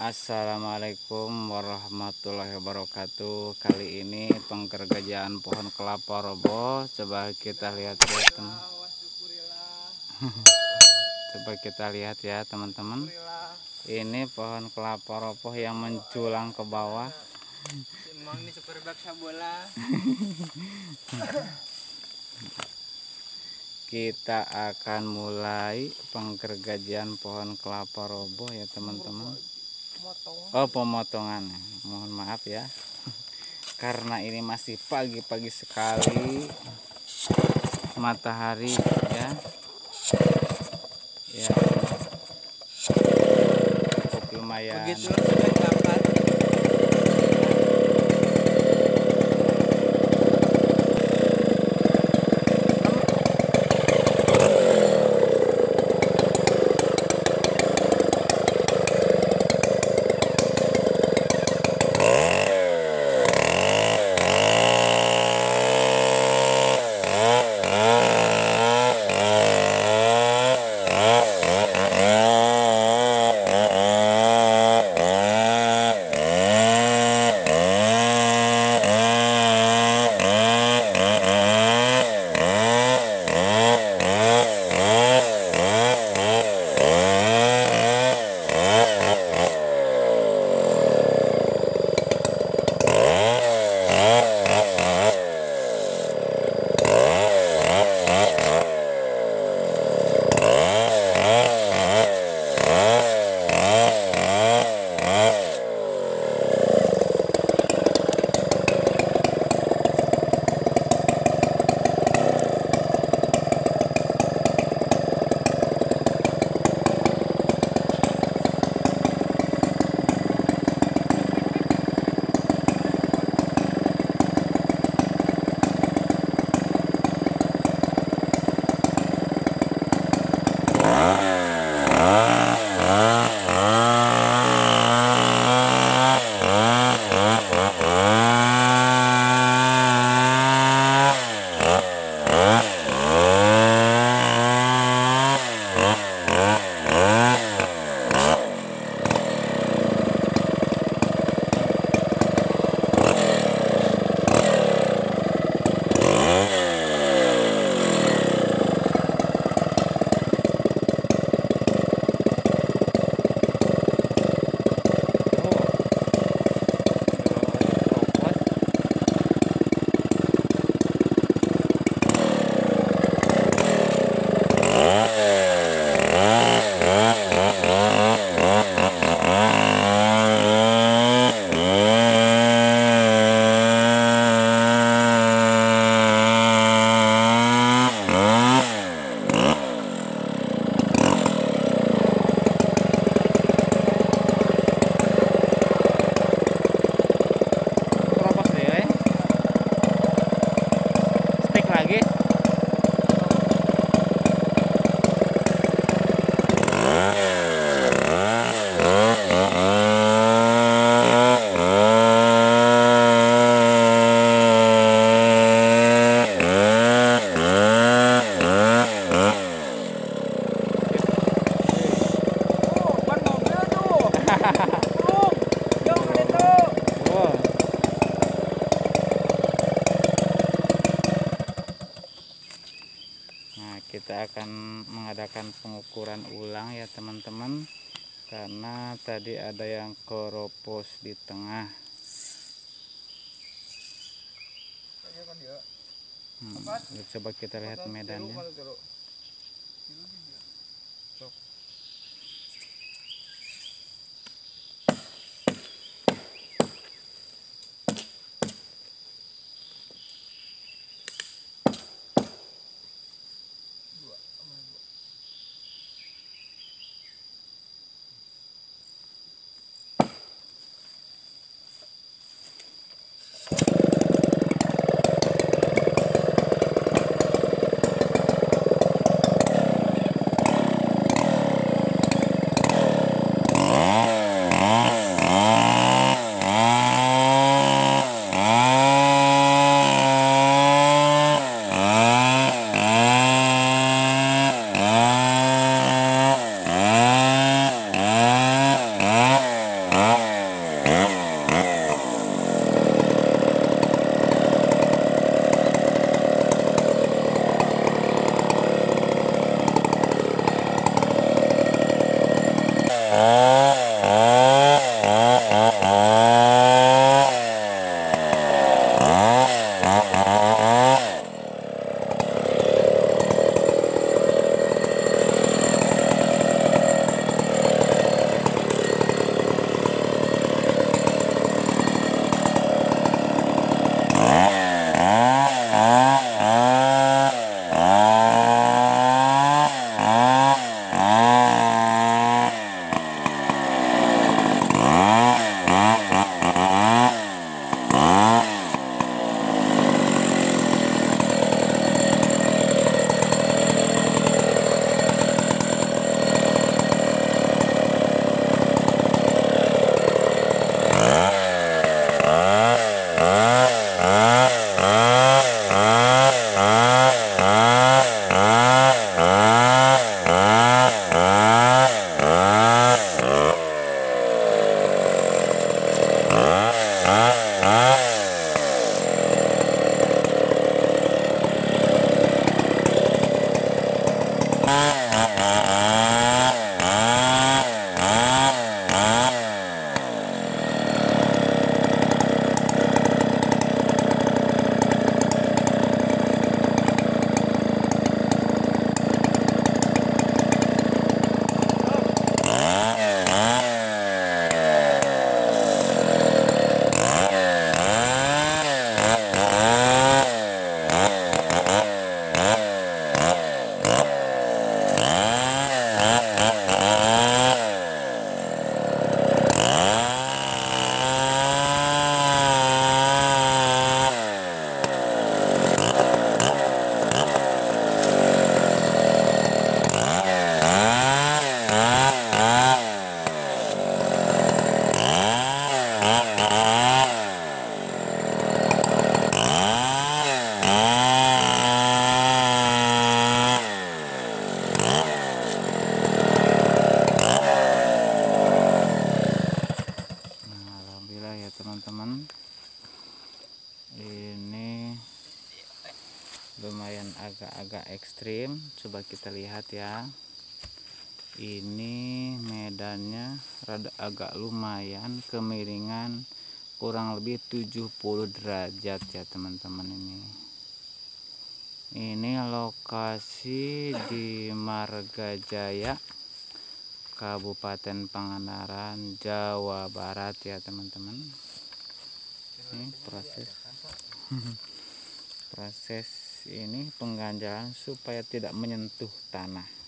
Assalamualaikum warahmatullahi wabarakatuh. Kali ini penggergajaan pohon kelapa roboh Coba kita lihat ya teman Coba kita lihat ya teman-teman. Ini pohon kelapa roboh yang menculang ke bawah. Ini seperti baksa bola kita akan mulai penggergajian pohon kelapa roboh ya teman-teman oh pemotongan. Mohon maaf ya. Karena ini masih pagi-pagi sekali. Matahari ya. Ya. Cukup lumayan. Begitu kita akan mengadakan pengukuran ulang ya teman-teman. Karena tadi ada yang keropos di tengah. Hmm, coba kita lihat medannya Bye. Ekstrim. Coba kita lihat ya. Ini medannya rada agak lumayan kemiringan kurang lebih 70 derajat ya teman-teman ini. Ini lokasi di Marga Jaya Kabupaten Pangandaran Jawa Barat ya teman-teman. Ini proses. Proses ini pengganjalan supaya tidak menyentuh tanah